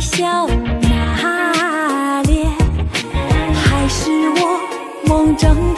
笑那脸，还是我梦中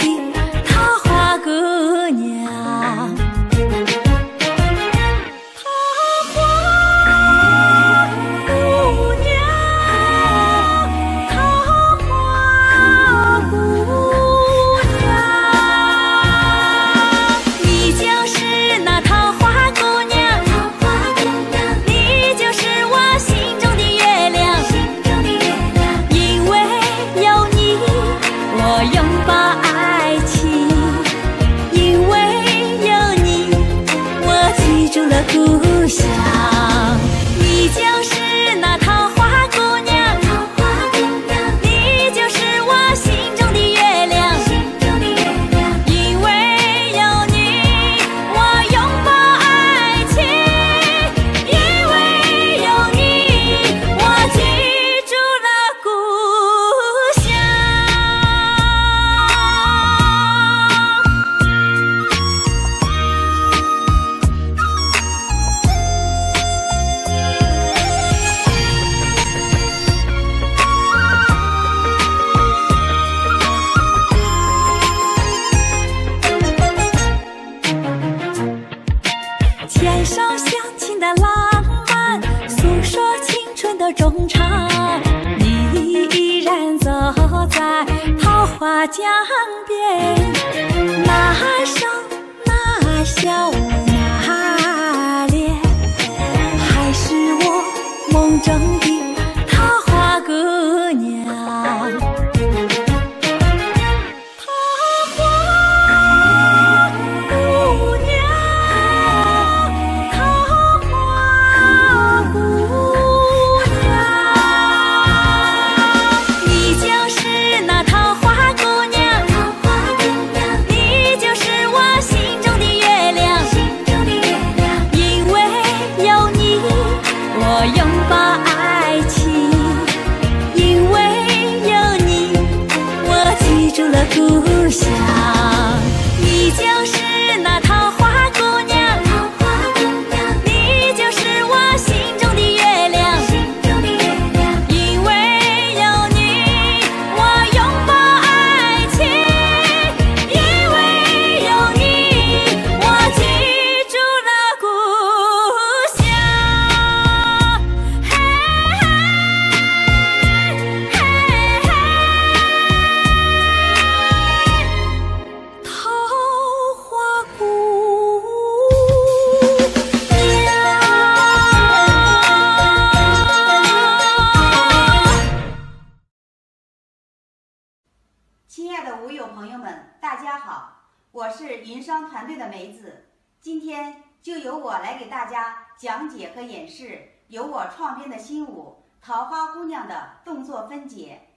春的衷肠。你依然走在桃花江边，那是是云商团队的梅子，今天就由我来给大家讲解和演示由我创编的新舞《桃花姑娘》的动作分解。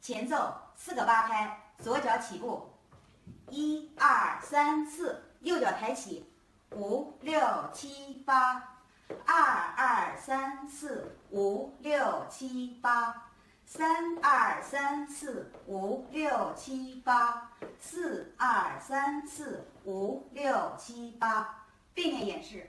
前奏四个八拍，左脚起步，一二三四，右脚抬起，五六七八，二二三四五六七八。三二三四五六七八，四二三四五六七八，背面演示。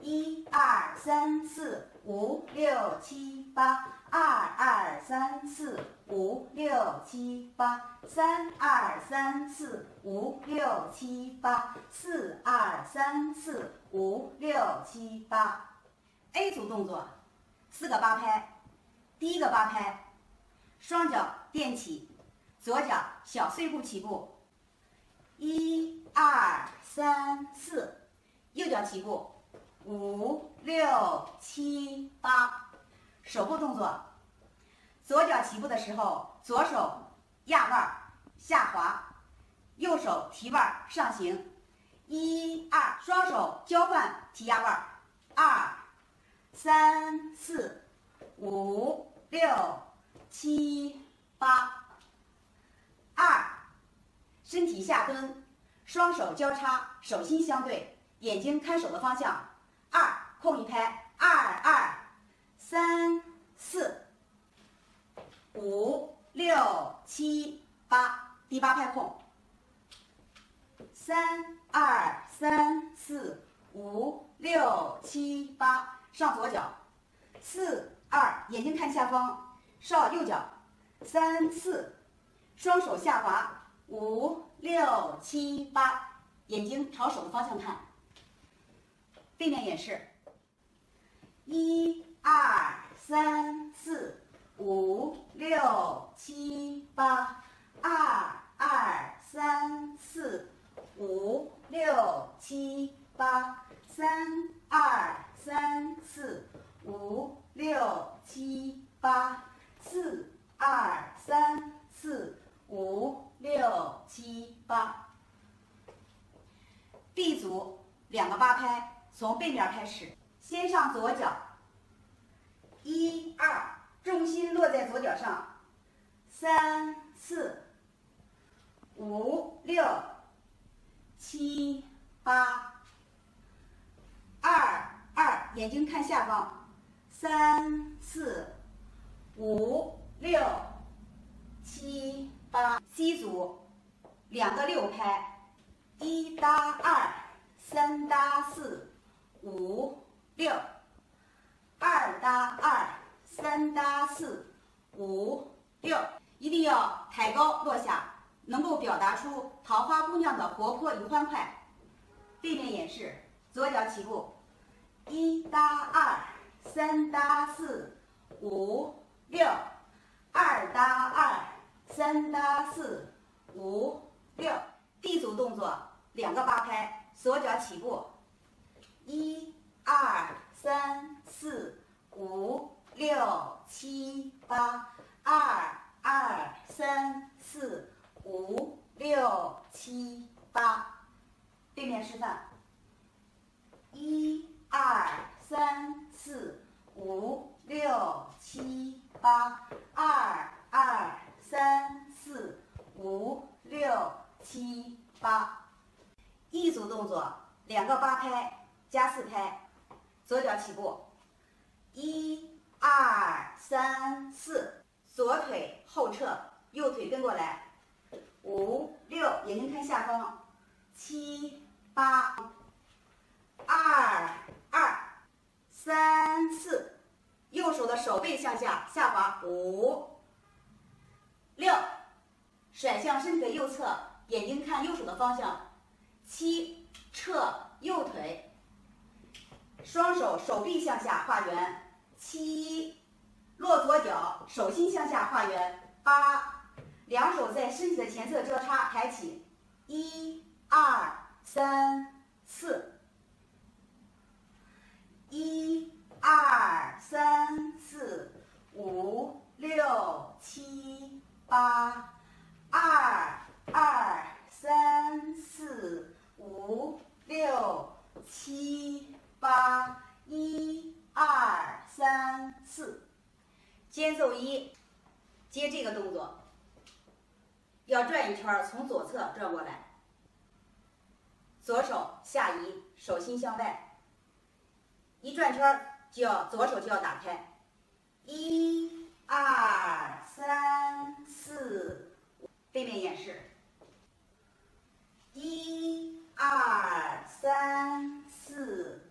一二三四五六七八，二二三四五六七八，三二三四五六七八，四二三四五六七八。A 组动作，四个八拍。第一个八拍，双脚垫起，左脚小碎步起步，一二三四，右脚起步，五六七八，手部动作，左脚起步的时候，左手压腕下滑，右手提腕上行，一二，双手交换提压腕儿，二三四。五六七八，二，身体下蹲，双手交叉，手心相对，眼睛看手的方向。二，空一拍，二二三四五。六七八，第八拍空。三二三四五六七八，上左脚。四二，眼睛看下方，上右脚。三四，双手下滑。五六七八，眼睛朝手的方向看。背面演示。一二三四五六七八，二二三四五六七八，三二三四五六七八，四二三四五六七八。B 组两个八拍，从背面开始，先上左脚，一二，重心落在左脚上，三四五六七八，二二，眼睛看下方，三四五六七八。C 组两个六拍。一搭二，三搭四，五六，二搭二，三搭四，五六，一定要抬高落下，能够表达出桃花姑娘的活泼与欢快。背面演示，左脚起步，一搭二，三搭四，五六，二搭二，三搭四，五六。D 组动作两个八拍，左脚起步，一、二、三、四、五、六、七、八，二、二、三、四、五、六、七、八。背面示范，一、二、三、四、五、六、七、八，二、二、三、四、五、六。七八，一组动作两个八拍加四拍，左脚起步，一二三四，左腿后撤，右腿跟过来，五六，眼睛看下方，七八，二二三四，右手的手背向下下滑，五六，甩向身体的右侧。眼睛看右手的方向，七撤右腿，双手手臂向下画圆，七落左脚，手心向下画圆，八两手在身体的前侧交叉抬起，一二三四，一二三四五六七八，二。二三四五六七八，一二三四，间奏一，接这个动作，要转一圈，从左侧转过来，左手下移，手心向外，一转圈就要左手就要打开，一二三四，背面演示。一二三四，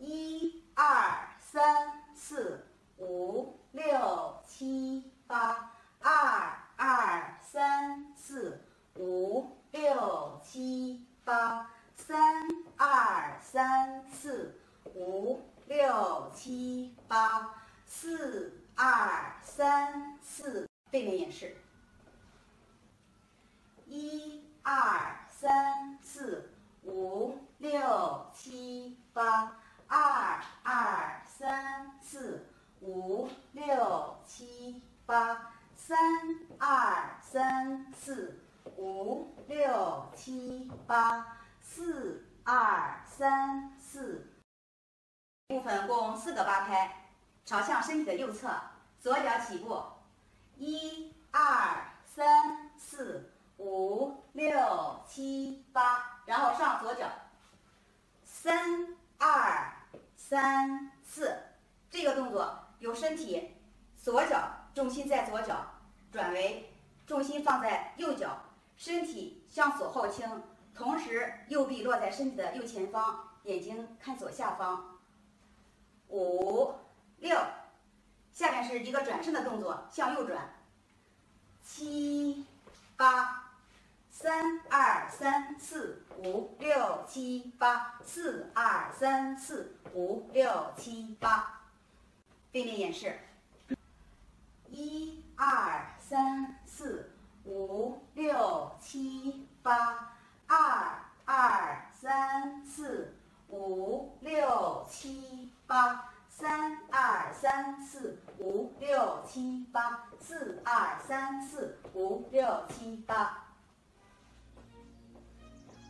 一二三四五六七八，二二三四五六七八，三二三四五六七八，四二三四，背面演示。一。二三四五六七八，二二三四五六七八，三二三四五六七八，四二三四。部分共四个八拍，朝向身体的右侧，左脚起步，一二三四。五六七八，然后上左脚，三二三四，这个动作有身体，左脚重心在左脚，转为重心放在右脚，身体向左后倾，同时右臂落在身体的右前方，眼睛看左下方。五六，下面是一个转身的动作，向右转。七八。三二三四五六七八，四二三四五六七八，背面演示。二三四五六七八，二二三四五六七八，三二三四五六七八，四二三四五六七八。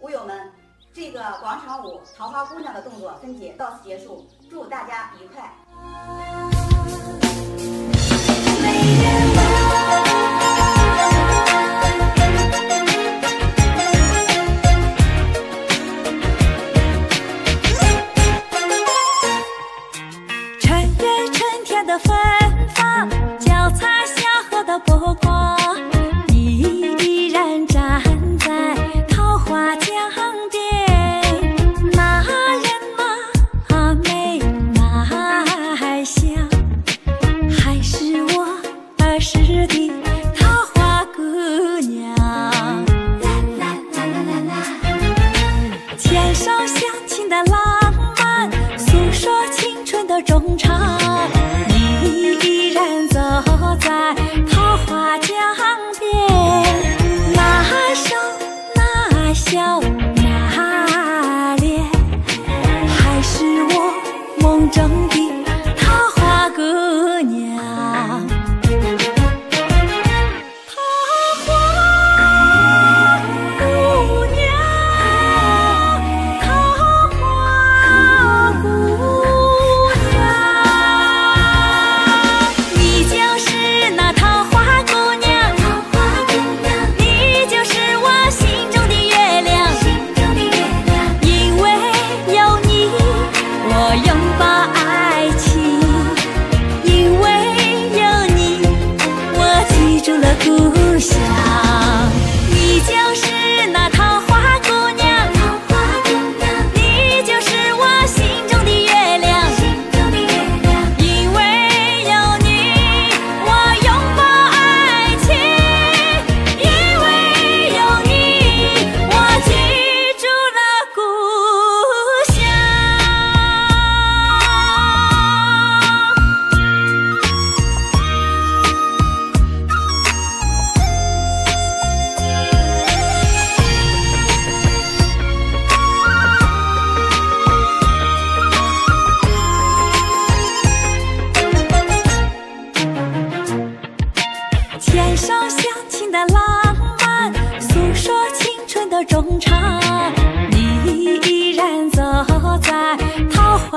舞友们，这个广场舞《桃花姑娘》的动作分解到此结束，祝大家愉快。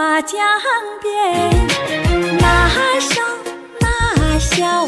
花江边，那声那笑。